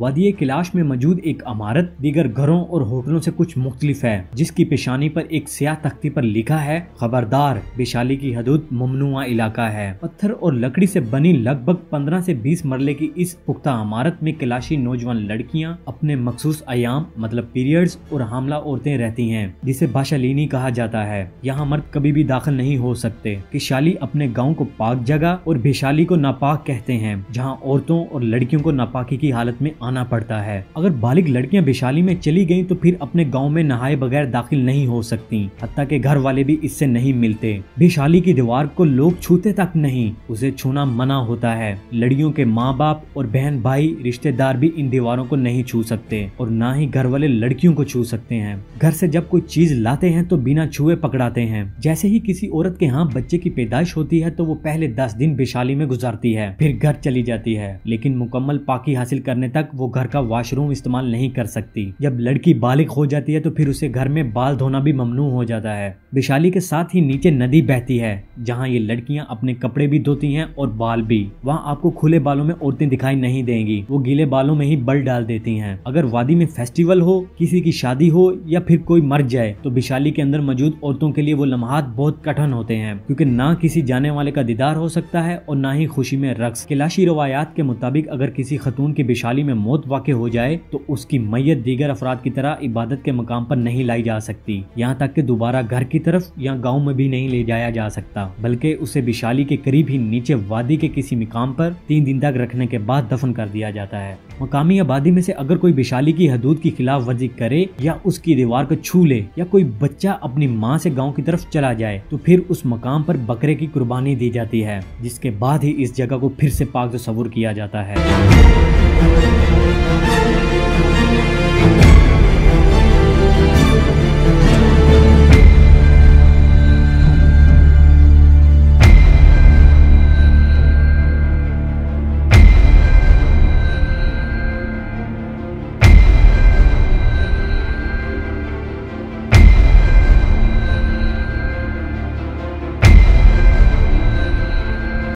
वादी कैलाश में मौजूद एक इमारत दीगर घरों और होटलों से कुछ मुख्तलिफ़ है, जिसकी पेशानी पर एक सियाह तख्ती पर लिखा है, खबरदार, बेशाली की हदूद ममनुआ इलाका है। पत्थर और लकड़ी से बनी लगभग 15 से 20 मरले की इस पुख्ता इमारत में कैलाशी नौजवान लड़कियाँ अपने मखसूस आयाम मतलब पीरियड्स और हमला औरतें रहती है, जिसे बाशालीनी कहा जाता है। यहाँ मर्द कभी भी दाखिल नहीं हो सकते। कि शाली अपने गाँव को पाक जगह और बेशाली को नापाक कहते हैं, जहाँ औरतों और लड़कियों को नापाकी की हालत में आना पड़ता है। अगर बालिग लड़कियाँ बेशाली में चली गई तो फिर अपने गाँव में नहाए बगैर दाखिल नहीं हो सकती, हत्या के घर वाले भी इससे नहीं मिलते। बेशाली की दीवार को लोग छूते तक नहीं, उसे छूना मना होता है। लड़कियों के माँ बाप और बहन भाई रिश्तेदार भी इन दीवारों को नहीं छू सकते, और न ही घर वाले लड़कियों को छू सकते हैं। घर से जब कोई चीज़ लाते हैं तो बिना छुए पकड़ाते हैं। जैसे ही किसी औरत के यहाँ बच्चे की पैदाइश होती है तो वो पहले दस दिन बेशाली में गुजारती है, फिर घर चली जाती है। लेकिन मुकम्मल पाकी हासिल करने तक वो घर का वॉशरूम इस्तेमाल नहीं कर सकती। जब लड़की बालिक हो जाती है तो फिर उसे घर में बाल धोना भी ममनू हो जाता है। विशाली के साथ ही नीचे नदी बहती है, जहाँ ये लड़कियाँ अपने कपड़े भी धोती हैं और बाल भी। वहाँ आपको खुले बालों में औरतें दिखाई नहीं देंगी। वो गीले बालों में ही बल डाल देती हैं। अगर वादी में फेस्टिवल हो, किसी की शादी हो, या फिर कोई मर जाए तो विशाली के अंदर मौजूद औरतों के लिए वो लम्हात बहुत कठिन होते हैं, क्योंकि ना किसी जाने वाले का दीदार हो सकता है और ना ही खुशी में रक्स। किलाशी रवायात के मुताबिक, अगर किसी खतून की विशाली में मौत वाक़ हो जाए तो उसकी मैयत दीगर अफराद की तरह इबादत के मकाम पर नहीं लाई जा सकती। यहाँ तक कि दोबारा घर की तरफ़ या गाँव में भी नहीं ले जाया जा सकता, बल्कि उसे विशाली के करीब ही नीचे वादी के किसी मकाम पर तीन दिन तक रखने के बाद दफन कर दिया जाता है। मकामी आबादी में से अगर कोई विशाली की हदूद की खिलाफ वर्जी करे या उसकी दीवार को छू ले या कोई बच्चा अपनी माँ से गाँव की तरफ़ चला जाए तो फिर उस मकाम पर बकरे की कुर्बानी दी जाती है, जिसके बाद ही इस जगह को फिर से पाक तस्वुर किया जाता है। Thank you.